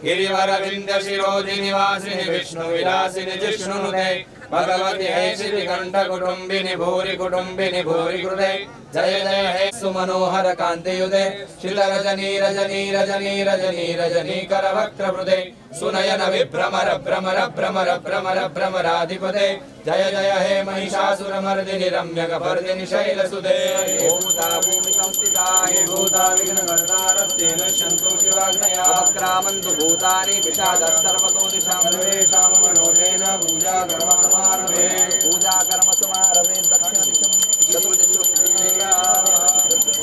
नन्दिनुते गिरिवरविन्द्यशिरोधिनि वासिनि विष्णुविलासिनि जिष्णुनुते भगवति हे श्रीकण्ठकुटुम्बिनि भूरि कुटुम्बिनि भूरि कृते जय जय हे सुमनोहर कान्तियुते शिलरजनी रजनी रजनी रजनी रजनी करवक्त्रवृते सुनयन विभ्रमर भ्रमर भ्रमर भ्रमर भ्रमराधिपते जय जय हे महिषासुरमर्दिनिरम्यकपर्दिनिशैलसुते भूता भूमिसंस्थिताय भूता विघ्नकर्तारस्तेन शन्तु शिवाग्नया। क्रामन्तु भूतानि विषादः सर्वतो दिशां सर्वेषां मनोतेन पूजा कर्म समारभे। पूजा कर्म समारभे दक्षिणदिशं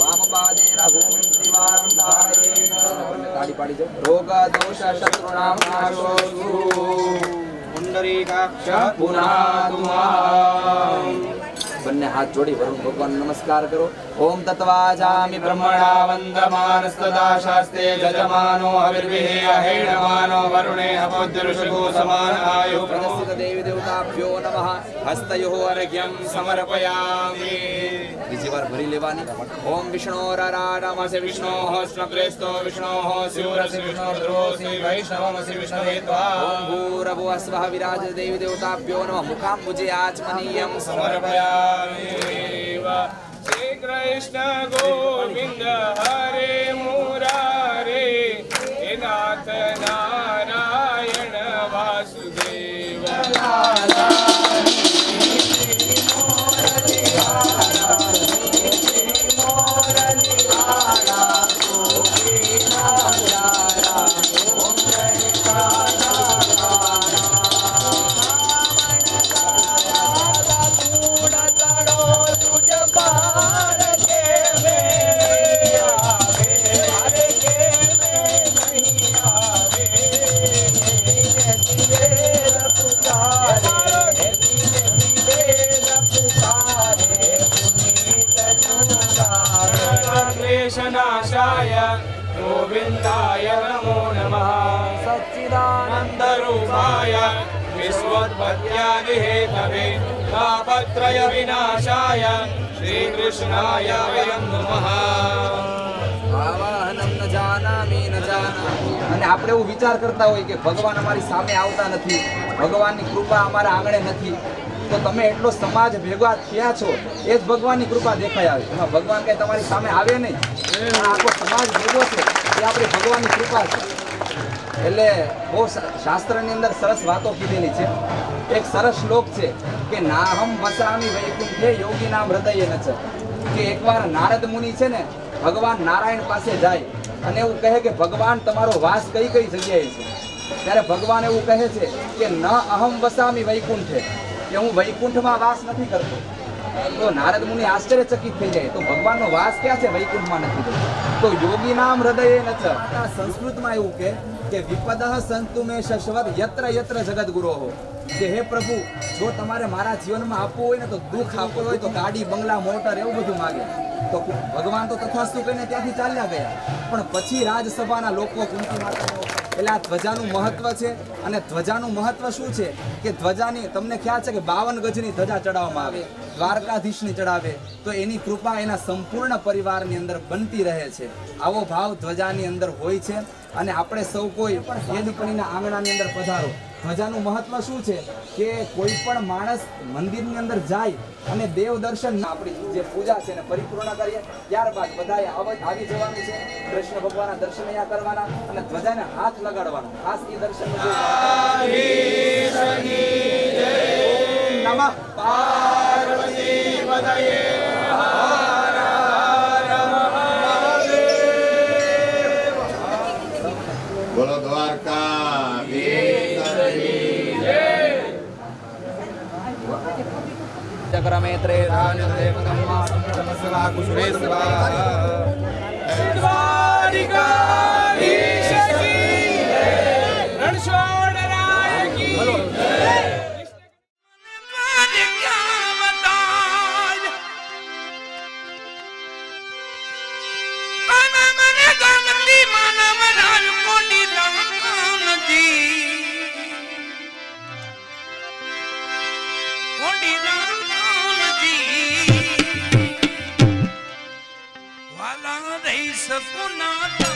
वामपादे रघुं त्रिवारं धारयेन। नाशो पुण्डरीकाक्ष पुनः બંને હાથ જોડી વરુણ ભગવાન નમસ્કાર કરો ઓમ તત્વાજામિ બ્રહ્મણા વંદમાનસ્તદા શાસ્તે જજમાનો હવિર્વિહે હેણમાનો વરુણે અપોદ્રુષગો સમાન આયુ પ્રદસ્સિત દેવી દેવતાભ્યો નમઃ હસ્તયો અર્ઘ્યમ સમર્પયામિ બીજી વાર ભરી લેવાની ઓમ વિષ્ણોરારામસે વિષ્ણોઃ સ્નપ્રેસ્તો વિષ્ણોઃ શિવરસि વિષ્ણોર્ધ્રુવસि વૈષ્ણવમસि વિષ્ણવે ત્વા ઓમ ભૂરભુવઃ સ્વઃ વિરાજ દેવી દેવતાભ્યો નમઃ મુખાંબુજે આચમનીયમ સમર્પયામિ श्रीकृष्ण गोविन्द हरे વિચાર કરતા હોય કે ભગવાન અમારી સામે આવતા નથી, ભગવાનની કૃપા અમારા આંગણે નથી, તો તમે એટલો સમાજ ભેગા થયા છો, એ જ ભગવાનની કૃપા દેખાય આવે. એમાં ભગવાન કંઈ તમારી સામે આવે નહીં. આખો સમાજ ભેગો છે, એ આપણી ભગવાનની કૃપા છે. એટલે બહુ શાસ્ત્રની અંદર સરસ વાતો કીધેલી છે. એક સરસ શ્લોક છે કે, નાહમ વસામી વૈકુંઠે યોગી નામ હૃદય નચ. કે એકવાર નારદ મુનિ છે ને, ભગવાન નારાયણ પાસે જાય અને એવું કહે કે ભગવાન તમારો વાસ કઈ કઈ જગ્યાએ છે? ત્યારે ભગવાન એવું કહે છે કે ન અહમ વસામી વૈકુંઠે, કે હું વૈકુંઠમાં વાસ નથી કરતો. તો નારદ મુનિ આશ્ચર્યચકિત થઈ જાય, તો ભગવાનનો વાસ ક્યાં છે વૈકુંઠમાં નથી થતો તો યોગી નામ હૃદય ન આ સંસ્કૃતમાં એવું કે વિપદ સંતુ મે શશ્વત યત્ર યત્ર જગત ગુરોહો કે હે પ્રભુ, જો તમારે મારા જીવનમાં આપવું હોય ને તો દુઃખ આપવું હોય, તો ગાડી, બંગલા, મોટર એવું બધું માગે. તો ભગવાન તો તથાસ્તુ કહીને ત્યાંથી ચાલ્યા ગયા. પણ પછી રાજસભાના લોકો કુંતી માતાનો એટલે આ ધ્વજાનું મહત્વ છે. અને ધ્વજાનું મહત્વ શું છે? કે ધ્વજાની, તમને ખ્યાલ છે કે બાવન ગજની ધજા ચડાવવામાં આવે. દ્વારકાધીશની ચડાવે. તો એની કૃપા એના સંપૂર્ણ પરિવારની અંદર બનતી રહે છે. આવો ભાવ ધ્વજાની અંદર હોય છે. અને આપણે સૌ કોઈ યેદપણીના આંગણાની અંદર પધારો. ધ્વજાનું મહત્વ શું છે? કે કોઈ પણ માણસ મંદિરની અંદર જાય અને દેવ દર્શન આપણી જે પૂજા છે એને પરિપૂર્ણ કરીએ, ત્યારબાદ બધાએ આવ- જવાનું છે. કૃષ્ણ ભગવાનના દર્શન અહીંયા કરવાના અને ધ્વજાને હાથ લગાડવાનો. ખાસ એ દર્શન નમઃ પાર્વતી ચક્રમેત્રે દ્વારિકા सपना